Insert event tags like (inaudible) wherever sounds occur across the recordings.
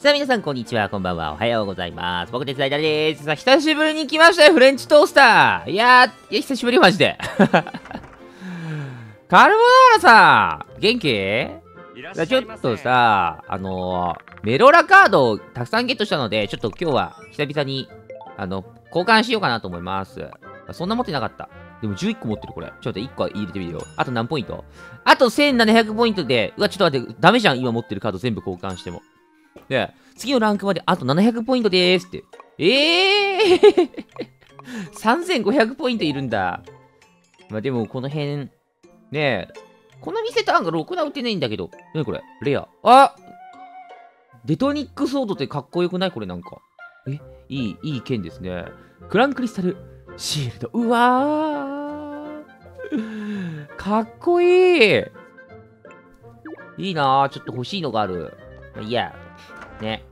さあ皆さんこんにちは、こんばんは、おはようございます。僕、手伝いだです。さあ、久しぶりに来ましたよ、フレンチトースターいやー、いや、久しぶりマジで。(laughs) カルボナーラさん元気？ちょっとさ、あのー、メロラカードをたくさんゲットしたので、ちょっと今日は久々に、あの、交換しようかなと思います。そんな持ってなかった。でも11個持ってる、これ。ちょっと1個入れてみるよ。あと何ポイント？あと1700ポイントで、うわ、ちょっと待って、ダメじゃん、今持ってるカード全部交換しても。で、次のランクまであと700ポイントですって。えー3500ポイントいるんだ。まあでも、この辺、ねえ、この店と案がろくな売ってないんだけど。なにこれ？レア。あデトニックソードってかっこよくない？これなんか。え？いい、いい剣ですね。クランクリスタルシールド。うわーかっこいいいいなぁ。ちょっと欲しいのがある。まあ、いや。ね。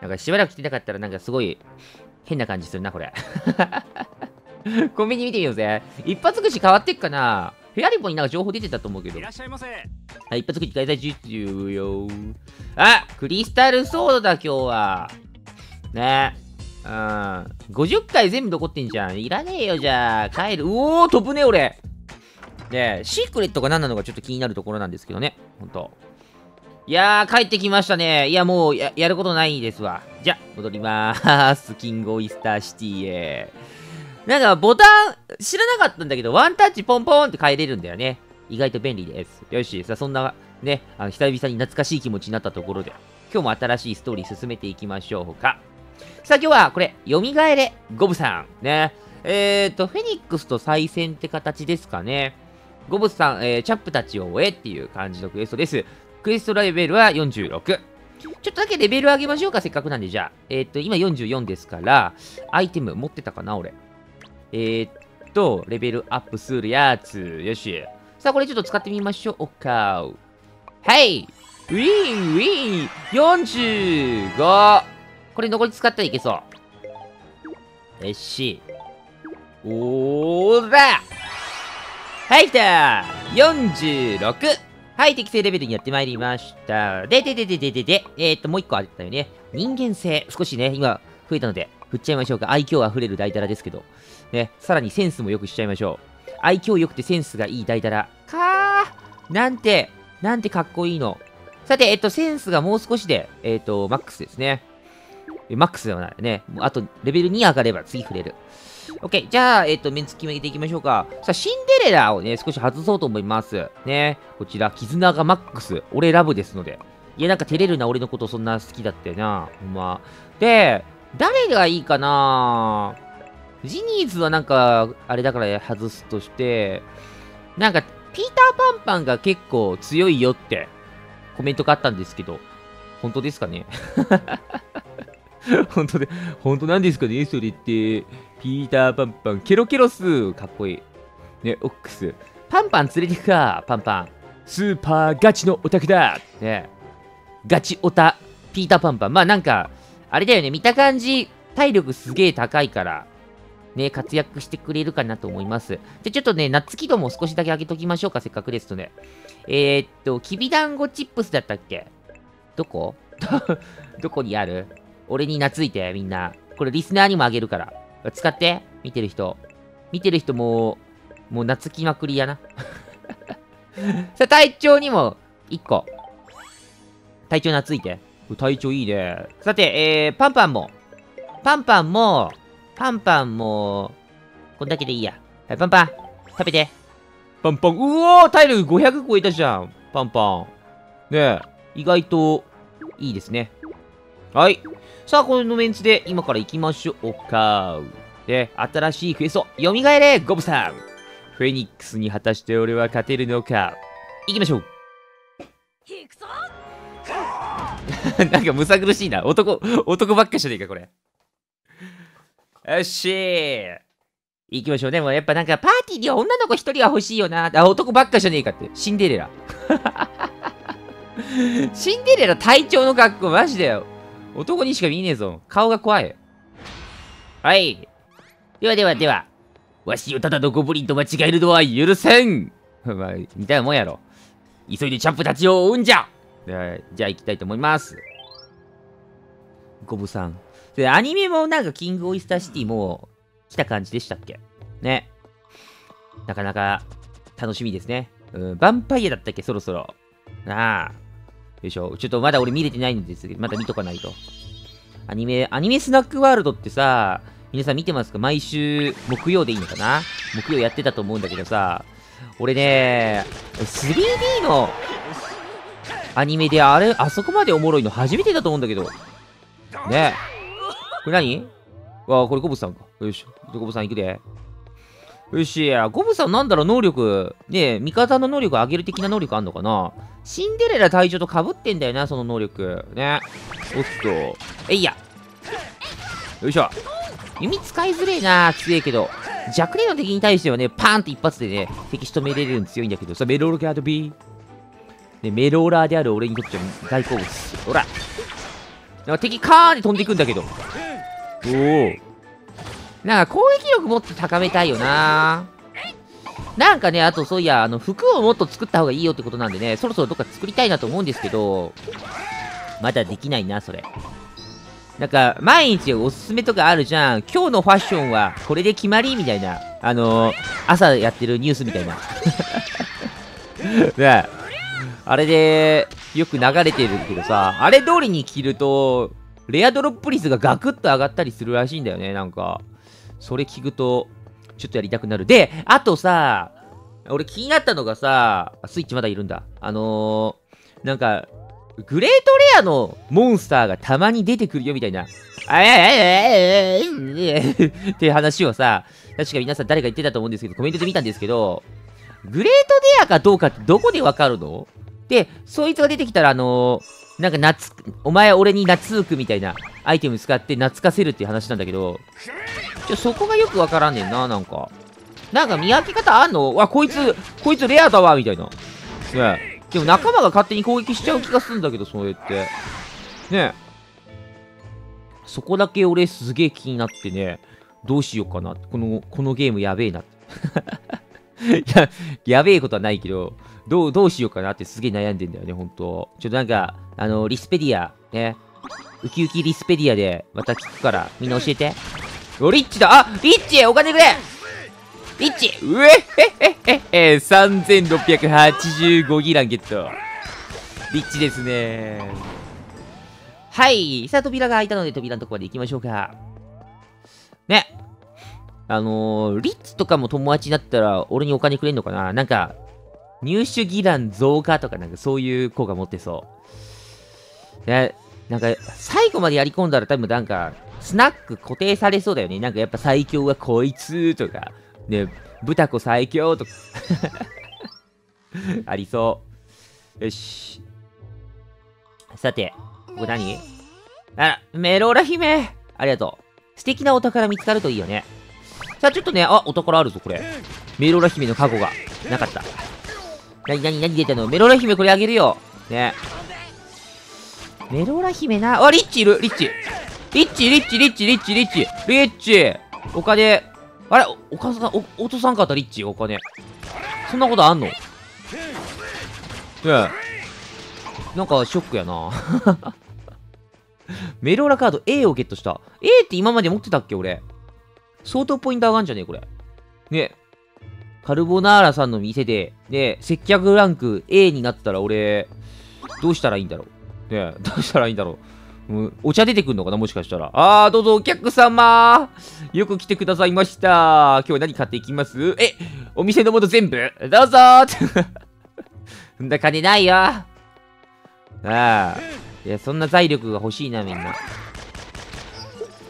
なんかしばらく来てなかったらなんかすごい変な感じするな、これ。(laughs) コンビニ見てみようぜ。一発口変わってっかなフェアリポになんか情報出てたと思うけど。いらっしゃいませ。はい、一発口開催中よ。あクリスタルソードだ、今日は。ねうん。50回全部残ってんじゃん。いらねえよ、じゃあ。帰る。うおー、飛ぶね、俺。ねシークレットが何なのかちょっと気になるところなんですけどね。ほんと。いやー、帰ってきましたね。いや、もうや、やることないですわ。じゃ、戻りまーす。(laughs) キングオイスターシティへ。なんか、ボタン、知らなかったんだけど、ワンタッチポンポンって変えれるんだよね。意外と便利です。よし、さあ、そんな、ね、あの久々に懐かしい気持ちになったところで、今日も新しいストーリー進めていきましょうか。さあ、今日は、これ、蘇れ、ゴブさん。ね。えーと、フェニックスと再戦って形ですかね。ゴブさん、えー、チャップたちを終えっていう感じのクエストです。クエストレベルは46。ちょっとだけレベル上げましょうか、せっかくなんで。じゃあ、えー、っと、今44ですから、アイテム持ってたかな、俺。えー、っと、レベルアップするやつ。よし。さあ、これちょっと使ってみましょうか。はいウィンウィン !45! これ残り使ったらいけそう。よし。おーらはい来た !46! はい、適正レベルにやってまいりました。で、で、で、で、で、で、で、えー、っと、もう一個あったよね。人間性。少しね、今、増えたので、振っちゃいましょうか。愛嬌あふれる大タラですけど。ね、さらにセンスも良くしちゃいましょう。愛嬌良くてセンスがいい大タラ。かーなんて、なんてかっこいいの。さて、えっと、センスがもう少しで、えっと、マックスですね。マックスではないね。あと、レベル2上がれば次触れる。OK。じゃあ、えっ、ー、と、メンツ決めていきましょうか。さあ、シンデレラをね、少し外そうと思います。ね。こちら、絆がマックス。俺ラブですので。いや、なんか照れるな、俺のことそんな好きだったよな。ほんま。で、誰がいいかなジニーズはなんか、あれだから外すとして、なんか、ピーターパンパンが結構強いよってコメントがあったんですけど、本当ですかね？(laughs) (laughs) 本当で、本当なんですかねそれって。ピーターパンパン、ケロケロス、かっこいい。ね、オックス。パンパン連れてくか、パンパン。スーパーガチのオタクだね。ガチオタ、ピーターパンパン。まあなんか、あれだよね、見た感じ、体力すげえ高いから、ね、活躍してくれるかなと思います。じゃ、ちょっとね、ナッツ軌道も少しだけ上げときましょうか、せっかくですとね。えー、っと、きびだんごチップスだったっけ？どこ？(laughs) どこにある？俺に懐いて、みんな。これリスナーにもあげるから。使って、見てる人。見てる人もう、もう懐きまくりやな。(laughs) さあ、隊長にも、1個。隊長懐いて。隊長いいね。さて、えー、パンパンも。パンパンも、パンパンも、こんだけでいいや。はい、パンパン、食べて。パンパン、うおー体力500超えたじゃん。パンパン。ねえ、意外と、いいですね。はい。さあ、このメンツで今から行きましょうか。で、新しいクエスト、蘇れゴブさんフェニックスに果たして俺は勝てるのか。行きましょう (laughs) なんかむさ苦しいな。男、男ばっかじゃねえか、これ。よしー。行きましょう。でもやっぱなんかパーティーには女の子一人は欲しいよな。あ、男ばっかじゃねえかって。シンデレラ。(laughs) シンデレラ隊長の格好マジだよ。男にしか見えねえぞ。顔が怖い。はい。ではではでは。わしをただのゴブリンと間違えるのは許せんまあ、似たようなもんやろ。急いでチャンプたちを追うんじゃじゃあ行きたいと思います。ゴブさん。で、アニメもなんかキングオイスターシティも来た感じでしたっけ？ね。なかなか楽しみですね。うん、ヴァンパイアだったっけ？そろそろ。なあ。よいしょ？ちょっとまだ俺見れてないんですけど、まだ見とかないと。アニメ、アニメスナックワールドってさ、皆さん見てますか？毎週木曜でいいのかな？木曜やってたと思うんだけどさ、俺ね、3D のアニメであれ、あそこまでおもろいの初めてだと思うんだけど。ねこれ何？わあ、これゴブさんか。よし。ゴブさん行くで。よし。ゴブさんなんだろう、能力。ねえ味方の能力上げる的な能力あんのかな？シンデレラ隊長と被ってんだよな、その能力。ね。おっと。えいや。よいしょ。弓使いづれえな強えけど。弱点の敵に対してはね、パーンって一発でね、敵仕留めれるん強いんだけどさ、メロールキャード B。ね、メローラーである俺にとっては大好物。ほら。なんか敵カーンって飛んでいくんだけど。おお。なんか攻撃力もっと高めたいよななんかね、あとそういや、あの、服をもっと作った方がいいよってことなんでね、そろそろどっか作りたいなと思うんですけど、まだできないな、それ。なんか、毎日おすすめとかあるじゃん。今日のファッションはこれで決まりみたいな。あのー、朝やってるニュースみたいな。(laughs) ねあれで、よく流れてるけどさ、あれ通りに着ると、レアドロップ率がガクッと上がったりするらしいんだよね、なんか。それ聞くと、ちょっとやりたくなる。で、あとさ、俺気になったのがさ、スイッチまだいるんだ。あのー、なんか、グレートレアのモンスターがたまに出てくるよみたいな。あややややっていう話をさ、確か皆さん誰か言ってたと思うんですけど、コメントで見たんですけど、グレートレアかどうかってどこでわかるので、そいつが出てきたら、あのー、なんか夏、お前俺に懐くみたいなアイテム使って懐かせるっていう話なんだけど、ちょ、そこがよくわからんねんな、なんか。なんか見分け方あんの？わ、こいつ、こいつレアだわ、みたいな。ねでも仲間が勝手に攻撃しちゃう気がするんだけど、それって。ねそこだけ俺すげえ気になってね、どうしようかな。この、このゲームやべえな。(laughs) や、やべえことはないけど、どう、どうしようかなってすげえ悩んでんだよね、ほんと。ちょっとなんか、あの、リスペディア、ね。ウキウキリスペディアでまた聞くから、みんな教えて。お、リッチだあリッチお金くれリッチうえへへへへ3685ギランゲット。リッチですねはい。さあ、扉が開いたので扉のとこまで行きましょうか。ね。あのー、リッチとかも友達になったら俺にお金くれんのかな？なんか、入手ギラン増加とかなんかそういう子が持ってそう。ね、なんか、最後までやり込んだら多分なんか、スナック固定されそうだよね。なんかやっぱ最強はこいつとか、ね、豚子最強とか (laughs) ありそう。よし。さて、ここ何？あらメローラ姫ありがとう。素敵なお宝見つかるといいよね。さあ、ちょっとね、あ、お宝あるぞ、これ。メロラ姫の過去が。なかった。なになになに出たの？メロラ姫これあげるよ。ね。メロラ姫な。あ、リッチいるリッチ。リッチ、リッチ、リッチ、リッチ、リッチ。リッチ。お金、あれお母さん、お、落とさんかったリッチ？お金。そんなことあんの？ねえ。なんかショックやな。(laughs) メローラカード A をゲットした。A って今まで持ってたっけ俺？相当ポイント上がるんじゃねえこれ。ねカルボナーラさんの店で、ね接客ランク A になったら俺、どうしたらいいんだろう。ねどうしたらいいんだろう。うん、お茶出てくんのかなもしかしたら。あー、どうぞお客様よく来てくださいました。今日は何買っていきます？え、お店のもの全部？どうぞ (laughs) そんな金ないよ。ああ。いや、そんな財力が欲しいな、みんな。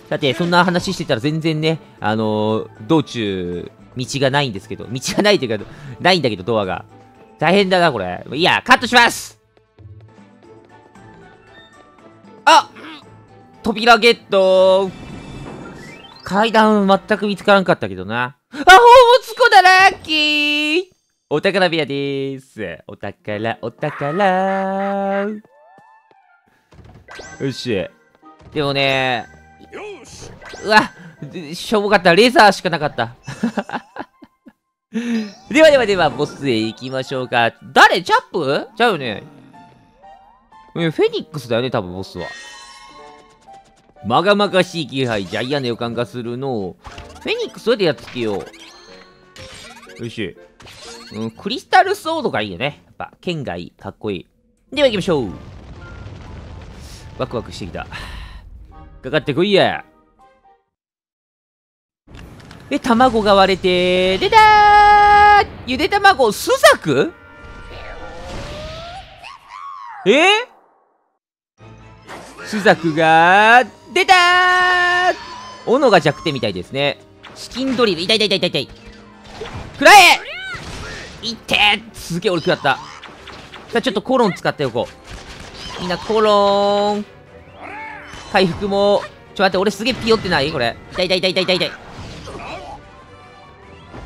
さて、そんな話してたら全然ね、あのー、道中、道がないんですけど、道がないというか、ないんだけど、ドアが。大変だな、これ。いや、カットしますあ扉ゲット階段全く見つからんかったけどな。あ、ほうもつこだラッキーお宝部屋でーす。お宝、お宝よし。でもねうわ、しょぼかった。レーザーしかなかった。(laughs) ではではでは、ボスへ行きましょうか。誰？チャップ？ちゃうよね。フェニックスだよね、多分ボスは。まがまがしい気配じゃ嫌な予感がするのフェニックスそれでやっつけよう。よしうんクリスタルソードがいいよね。やっぱ剣がいい。かっこいい。では行きましょう。ワクワクしてきた。かかってこいや。で卵が割れて出たーゆで卵スザク？え？スザクが出たー斧が弱点みたいですね。チキンドリル痛い痛い痛い痛い痛い。食らえ！いってすげえ俺食らった。さあちょっとコロン使っておこう。みんなコロン。回復もちょ待って俺すげえピヨってない？これ。痛い痛い痛い痛い痛い痛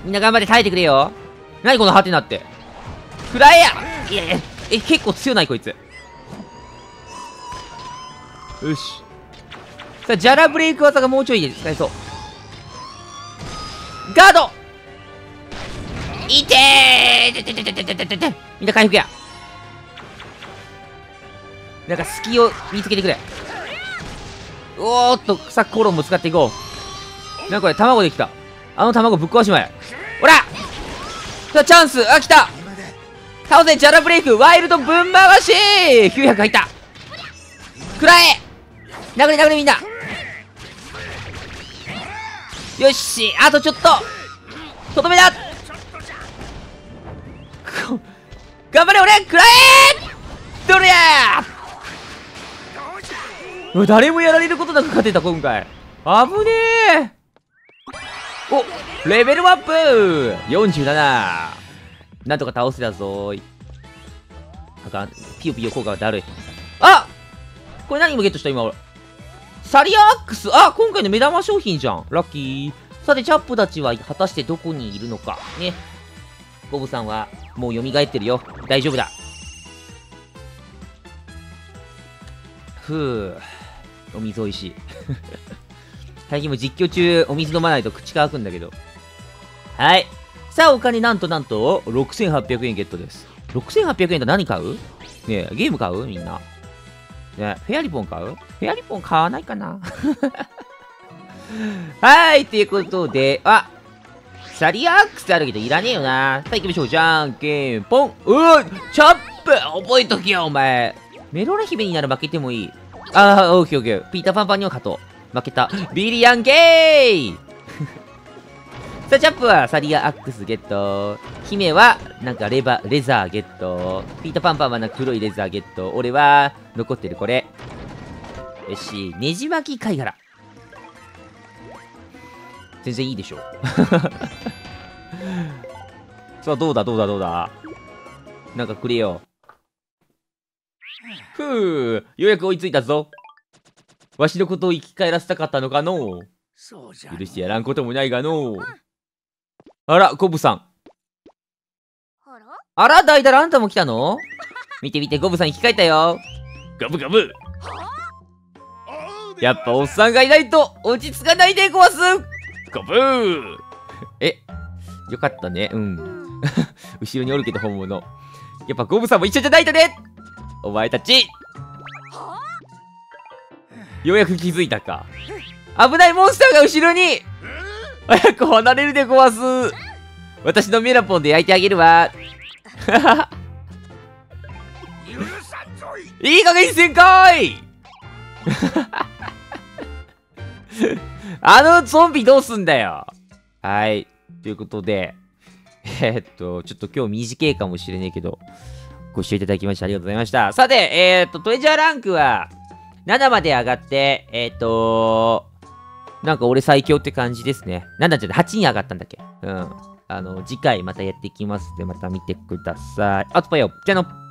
みんな頑張って耐えてくれよ。何このハテナって？食らいやいや。え結構強ないこいつ。よし。さあジャラブレイク技がもうちょいで使えそう。ガード！い。てーみんな回復や。なんか隙を見つけてくれ。おーっとさコロンも使っていこう。なんかこれ卵できた。あの卵ぶっ壊しまえ。ほら!さチャンスあ来た。倒せジャラブレイクワイルドぶん回し !900 入った。食らえ!殴れ殴れみんな。よしあとちょっと。とどめだ。頑張れ俺!食らえ!どれや!うわ誰もやられることなく勝てた今回危ねえおレベルアップ !47! なんとか倒せたぞーい。あかん。ピヨピヨ効果がだるい。あこれ何もゲットした今俺。サリアックスあ今回の目玉商品じゃんラッキー。さて、チャップたちは果たしてどこにいるのか。ね。ボブさんはもう蘇ってるよ。大丈夫だ。ふぅ。お水美味しい。(laughs) 最近も実況中お水飲まないと口乾くんだけど。はい。さあ、お金なんとなんと6800円ゲットです。6800円と何買う？ねえ、ゲーム買う？みんな。ねえ、フェアリポン買う？フェアリポン買わないかな？(laughs) はい、ということで、あサリアックスあるけどいらねえよな。さあ行きましょう。じゃんけんぽん。うわチャップ覚えときよ、お前。メロラ姫になら負けてもいい。ああ、オッケーオッケー。ピーターパンパンには勝とう。負けた。ビリヤンゲー (laughs) さあ、チャップはサリアアックスゲット。姫は、なんかレバ、レザーゲット。ピーターパンパンはな黒いレザーゲット。俺は、残ってるこれ。よし、ねじ巻き貝殻。全然いいでしょ。(laughs) さあ、どうだどうだどうだ？なんかくれよ。ふう、ようやく追いついたぞ。わしのことを生き返らせたかったのかのそうじゃ許してやらんこともないがのあら、コブさん。あら？あら、ダイダラあんたも来たの？見て見て、ゴブさん生き返ったよ。ガブガブ。やっぱおっさんがいないと落ち着かないでごわす。ガブー。え、よかったね。うん。(laughs) 後ろにおるけど本物。やっぱゴブさんも一緒じゃないとね。お前たち。ようやく気づいたか。危ないモンスターが後ろに早く離れるでごわす私のメラポンで焼いてあげるわ。いい加減にせんかいあのゾンビどうすんだよはい。ということで、えーっと、ちょっと今日短いかもしれねえけど、ご視聴いただきましてありがとうございました。さて、えーっと、トレジャーランクは7まで上がって、えーっと、なんか俺最強って感じですね。なんだっけ ?8 に上がったんだっけ？うん。あの、次回またやっていきますので、また見てください。あとぽよ、じゃあの。